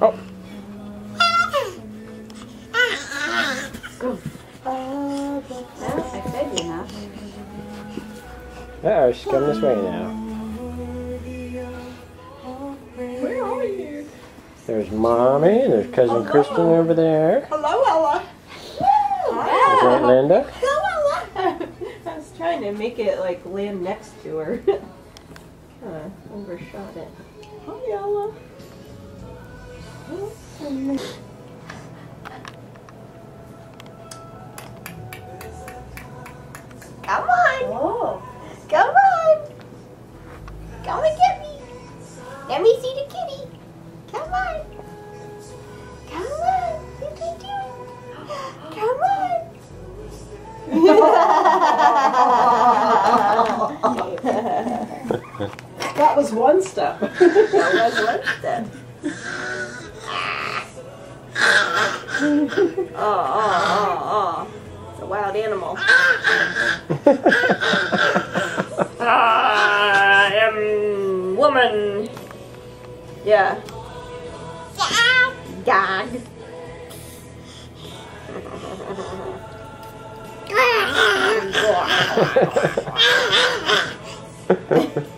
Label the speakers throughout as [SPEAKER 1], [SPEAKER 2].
[SPEAKER 1] Oh.
[SPEAKER 2] I fed you enough.
[SPEAKER 1] Uh oh, she's coming this way now.
[SPEAKER 3] Where are you?
[SPEAKER 1] There's mommy, there's cousin Kristen over there.
[SPEAKER 3] Hello, Ella.
[SPEAKER 1] There's Aunt Linda.
[SPEAKER 3] Hello, Ella. I was trying to make it like land next to her. kind of overshot it. Hi, Ella. Come on.
[SPEAKER 2] Oh.
[SPEAKER 3] Come on. Come and get me. Let me see the kitty. Come on. Come on. You can do it. Come on.
[SPEAKER 4] That was one step.
[SPEAKER 3] that was one step. Oh, oh, oh, oh. It's a wild animal. I am woman. Yeah. Dog.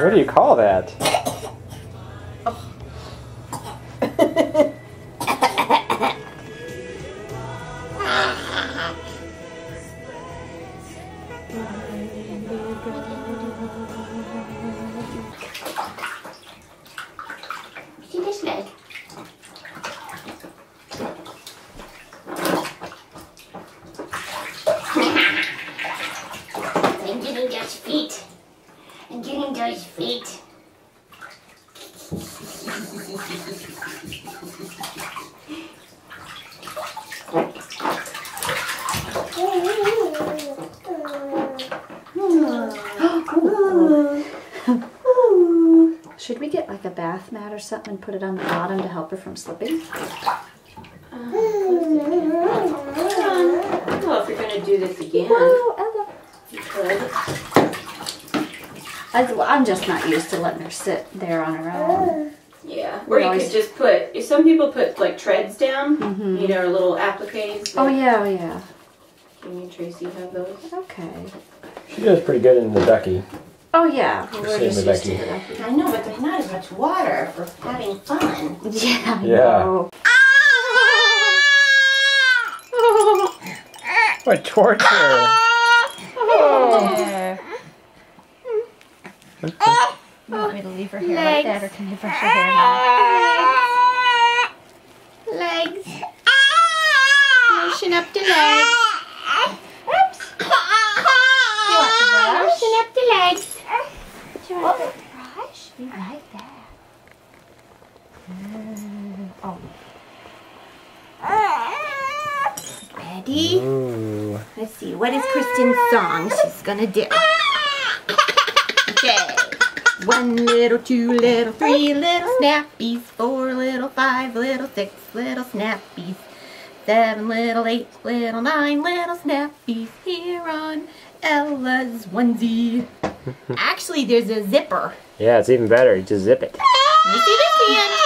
[SPEAKER 1] What do you call that?
[SPEAKER 5] Feet.
[SPEAKER 2] Should we get like a bath mat or something and put it on the bottom to help her from slipping?
[SPEAKER 3] Well, if you're gonna do this again,
[SPEAKER 2] Oh, Ella.
[SPEAKER 3] you could.
[SPEAKER 2] I, well, I'm just not used to letting her sit there on her own.
[SPEAKER 3] Yeah.
[SPEAKER 2] We
[SPEAKER 3] Or you
[SPEAKER 2] always-
[SPEAKER 3] could just put. If some people put like treads down,
[SPEAKER 2] Mhm.
[SPEAKER 3] you know, or little appliques.
[SPEAKER 2] Oh yeah, oh yeah.
[SPEAKER 3] Can you and Tracy have those?
[SPEAKER 2] Okay.
[SPEAKER 1] She does pretty good in the ducky.
[SPEAKER 2] Oh yeah. Well, we're just
[SPEAKER 1] with
[SPEAKER 2] used to
[SPEAKER 1] Becky.
[SPEAKER 2] it.
[SPEAKER 5] I know, but there's not as much water for having fun.
[SPEAKER 2] Yeah. I
[SPEAKER 1] Yeah.
[SPEAKER 2] know.
[SPEAKER 1] What torture!
[SPEAKER 2] There. You want me to leave her hair like that, or can you brush her hair now?
[SPEAKER 5] Legs. Motion up the legs. Oops. You want the brush? Motion up the legs. Do you want the brush? Right there.
[SPEAKER 2] Mm, oh.
[SPEAKER 5] Ready?
[SPEAKER 1] Ooh.
[SPEAKER 5] Let's see. What is Kristen's song she's gonna do? One little, two little, three little snappies, four little, five little, six little snappies, seven little, eight little, nine little snappies here on Ella's onesie. Actually, there's a zipper.
[SPEAKER 1] Yeah, it's even better. You just zip it.
[SPEAKER 5] Me see this hand.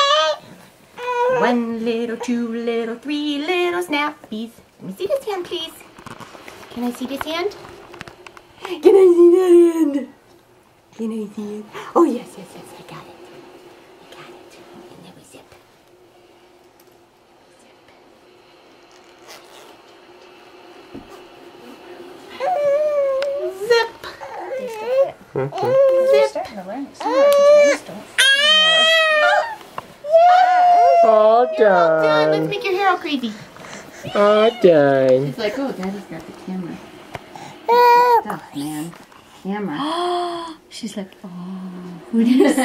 [SPEAKER 5] One little, two little, three little snappies. Let me see this hand, please. Can I see this hand? Can I see that hand? Can I see it? Oh, yes, yes, yes, I got it. I got it. And then we zip. Zip. Zip.
[SPEAKER 2] You're starting to learn it somewhere. 'cause yours don't ah,
[SPEAKER 1] All
[SPEAKER 5] Done. Let's make your hair all crazy.
[SPEAKER 1] All done.
[SPEAKER 2] It's like, oh, Daddy's got the camera. Ah. Stuff, man camera. She's like, oh, who do you see?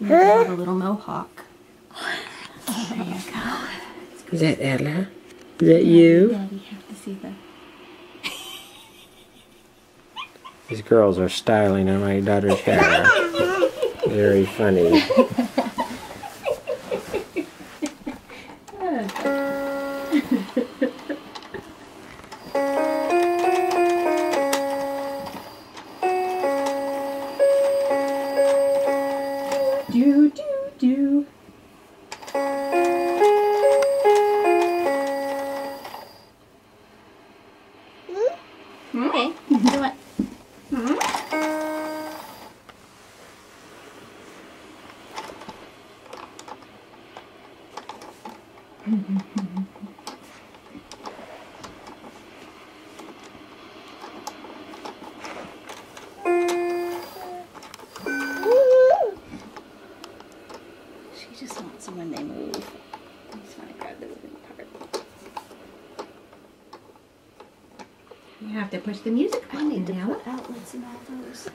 [SPEAKER 2] a little mohawk. There you go.
[SPEAKER 1] Is that Ella? Is that yeah, you?
[SPEAKER 2] Daddy, have to see that.
[SPEAKER 1] These girls are styling on my daughter's hair. Very funny.
[SPEAKER 2] You
[SPEAKER 3] have to push the music
[SPEAKER 2] I need
[SPEAKER 3] button
[SPEAKER 2] to
[SPEAKER 3] now.
[SPEAKER 2] put outlets in all those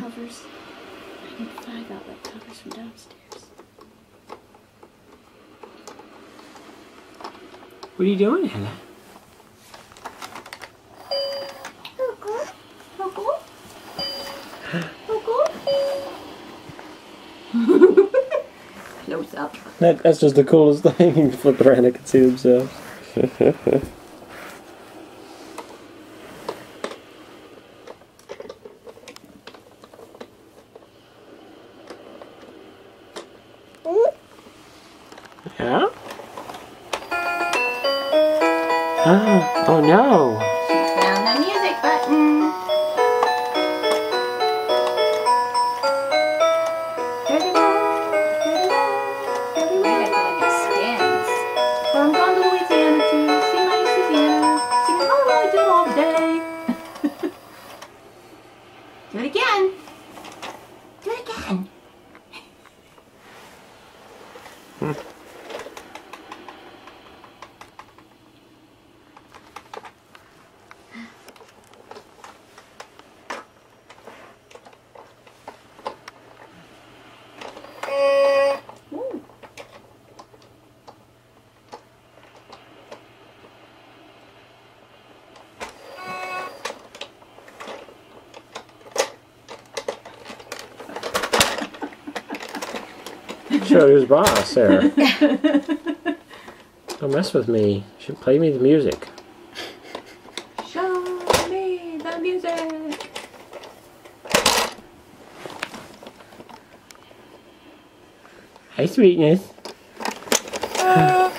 [SPEAKER 2] covers. I need five outlet covers from downstairs.
[SPEAKER 1] What are you doing, Ella?
[SPEAKER 3] Close up.
[SPEAKER 1] That, that's just the coolest thing. You can flip around and can see themselves. yeah? Oh, oh no.
[SPEAKER 3] She found the music button.
[SPEAKER 2] I had to like it stands.
[SPEAKER 3] From Gone to Louisiana to see my Susanna. Singing all I did all day. Do it again. Do it again. Hmm.
[SPEAKER 1] Show who's boss there. Don't mess with me. Should play me the music.
[SPEAKER 3] Show me the music.
[SPEAKER 1] Hi, sweetness. Ah.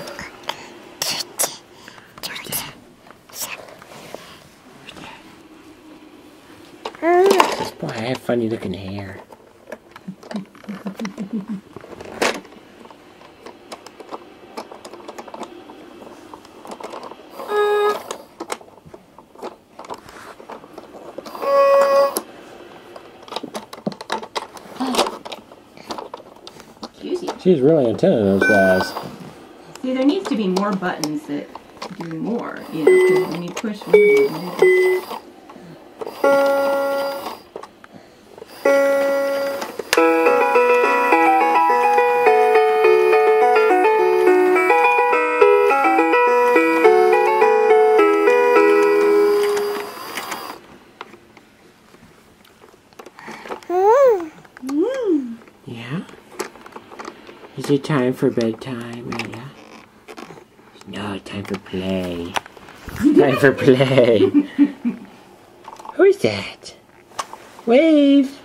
[SPEAKER 1] This boy, I have funny looking hair. She's really antenna those guys.
[SPEAKER 3] See, there needs to be more buttons that do more, you know, when you push one.
[SPEAKER 1] Is it time for bedtime, Mia? No, time for play. time for play. Who is that? Wave!